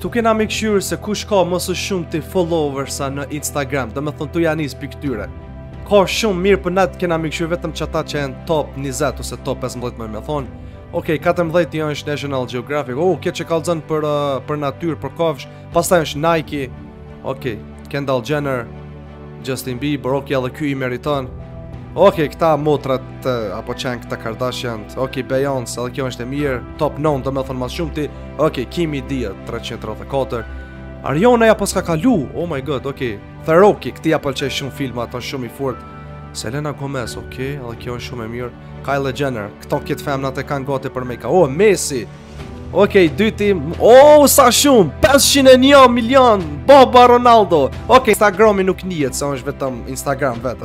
Ktu kena me kqyr se kush ka më së shumti followersa në Instagram, do me thonë ktu janë prej këtyre. Ka shumë mirë po na kena me kqyr vetëm që ata që janë top 20 ose top 15 do me thonë. Ok, 14 është National Geographic, oh, ky që kallzon për, uh, për natyrë, për kafsh, pastaj është Nike, ok, Kendall Jenner, Justin Bieber, okej edhe ky i meriton. Ok, këta motrat të, apo qenë këta Kardashian, ok, Beyoncé, edhe kjo është e mirë, top 9, do me thonë mas shumë ti, ok, Kimi i dyti, 334, Ariana ja paska kalu, oh my god, ok, The Rocki, këtij ja pëlqej shumë filma, ato shumë i fort, Selena Gomez, ok, edhe kjo është shumë e mirë, Kylie Jenner, këto këtë femnat e kanë qat për make-up, oh, Messi, Ok, dyti, oh, sa shumë, 501 milion, baba Ronaldo Ok, Instagrami nuk njehet, se është vetëm Instagram vetë